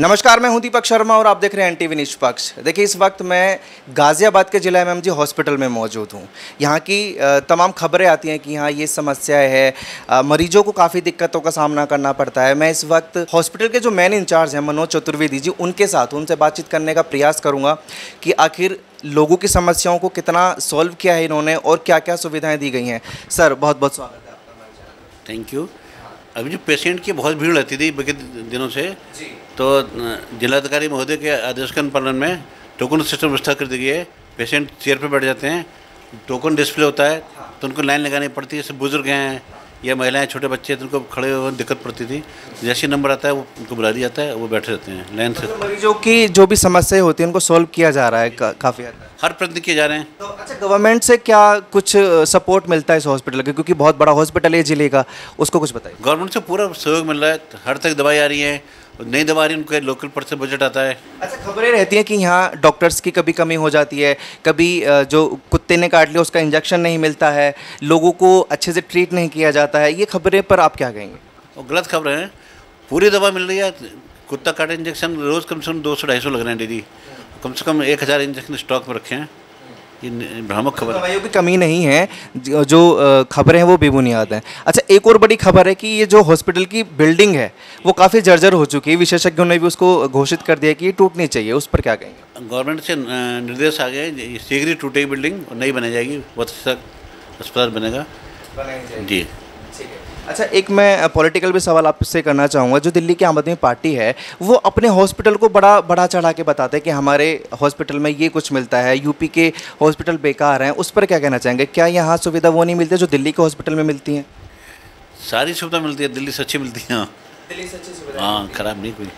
नमस्कार, मैं हूँ दीपक शर्मा और आप देख रहे हैं एनटीवी निष्पक्ष देखिए, इस वक्त मैं गाज़ियाबाद के जिला एमएमजी हॉस्पिटल में मौजूद हूँ। यहाँ की तमाम खबरें आती हैं कि यहाँ ये समस्या है। मरीजों को काफ़ी दिक्कतों का सामना करना पड़ता है। मैं इस वक्त हॉस्पिटल के जो मेन इंचार्ज हैं, मनोज चतुर्वेदी जी, उनके साथ उनसे बातचीत करने का प्रयास करूँगा कि आखिर लोगों की समस्याओं को कितना सॉल्व किया है इन्होंने और क्या क्या सुविधाएँ दी गई हैं। सर बहुत बहुत स्वागत है आपका। थैंक यू अभी जो पेशेंट की बहुत भीड़ रहती थी बगे दिनों से तो जिलाधिकारी महोदय के आदेश के अनुपालन में टोकन सिस्टम व्यवस्था कर दी गई है। पेशेंट चेयर पर बैठ जाते हैं टोकन डिस्प्ले होता है तो उनको लाइन लगानी पड़ती है सब बुज़ुर्ग हैं या महिलाएँ छोटे बच्चे तो उनको खड़े हुए दिक्कत पड़ती थी। जैसे नंबर आता है वो उनको बुला दिया जाता है वो बैठे रहते हैं लाइन से। मरीजों की जो भी समस्याएँ होती है उनको सॉल्व किया जा रहा है का, काफ़ी हर प्रयत्न किए जा रहे हैं। तो अच्छा गवर्नमेंट से क्या कुछ सपोर्ट मिलता है इस हॉस्पिटल का? क्योंकि बहुत बड़ा हॉस्पिटल है ज़िले का उसको कुछ बताइए। गवर्नमेंट से पूरा सहयोग मिल रहा है हर तक दवाई आ रही है नई दवा रही उनके लोकल पर से बजट आता है। अच्छा खबरें रहती हैं कि यहाँ डॉक्टर्स की कभी कमी हो जाती है कभी जो कुत्ते ने काट लिया उसका इंजेक्शन नहीं मिलता है लोगों को अच्छे से ट्रीट नहीं किया जाता है ये खबरें पर आप क्या कहेंगे? वो गलत खबरें हैं। पूरी दवा मिल रही है कुत्ता काटे इंजेक्शन रोज़ कम से कम दो सौ ढाई सौ लग रहे हैं डेली कम से कम एक हज़ार इंजेक्शन स्टॉक में रखे हैं। ये भ्रामक खबर। दवाइयों की कमी नहीं है जो खबरें हैं वो बेबुनियाद हैं। अच्छा एक और बड़ी खबर है कि ये जो हॉस्पिटल की बिल्डिंग है वो काफ़ी जर्जर हो चुकी है। विशेषज्ञों ने भी उसको घोषित कर दिया कि ये टूटनी चाहिए उस पर क्या कहेंगे? गवर्नमेंट से निर्देश आ गए शीघ्र ही टूटेगी बिल्डिंग और नई बनाई जाएगी बहुत अच्छा अस्पताल बनेगा। जी। अच्छा एक मैं पॉलिटिकल भी सवाल आपसे करना चाहूँगा। जो दिल्ली की आम आदमी पार्टी है वो अपने हॉस्पिटल को बड़ा बड़ा चढ़ा के बताते हैं कि हमारे हॉस्पिटल में ये कुछ मिलता है यूपी के हॉस्पिटल बेकार हैं उस पर क्या कहना चाहेंगे? क्या यहाँ सुविधा वो नहीं मिलती जो दिल्ली के हॉस्पिटल में मिलती हैं? सारी सुविधा मिलती है दिल्ली से अच्छी मिलती है हाँ। खराब नहीं कोई।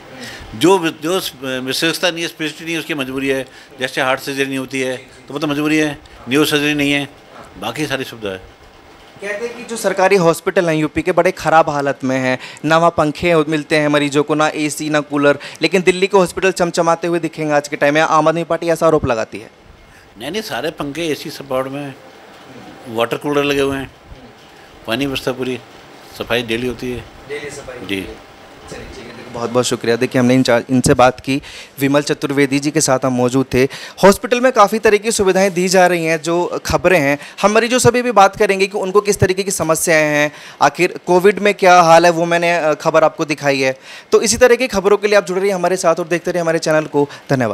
जो जो विशेषता नहीं है स्पेशलिटी नहीं है उसकी मजबूरी है। जैसे हार्ट सर्जरी नहीं होती है तो वो तो मजबूरी है न्यूरो सर्जरी नहीं है। बाकी सारी सुविधा है। कहते हैं कि जो सरकारी हॉस्पिटल हैं यूपी के बड़े ख़राब हालत में हैं। ना वहाँ पंखे मिलते हैं मरीजों को ना एसी ना कूलर। लेकिन दिल्ली के हॉस्पिटल चमचमाते हुए दिखेंगे आज के टाइम में। आम आदमी पार्टी ऐसा आरोप लगाती है। नहीं नहीं सारे पंखे ए सी सपोर्ट में वाटर कूलर लगे हुए हैं। पानी व्यवस्था पूरी सफ़ाई डेली होती है। डेली सफ़ाई जी। बहुत बहुत शुक्रिया। देखिए, हमने इन इनसे बात की। विमल चतुर्वेदी जी के साथ हम मौजूद थे। हॉस्पिटल में काफ़ी तरह की सुविधाएँ दी जा रही हैं, जो खबरें हैं। हम मरीजों से भी बात करेंगे कि उनको किस तरीके की समस्याएँ हैं, आखिर कोविड में क्या हाल है, वो मैंने खबर आपको दिखाई है। तो इसी तरह की खबरों के लिए आप जुड़ रही हमारे साथ और देखते रहिए हमारे चैनल को। धन्यवाद।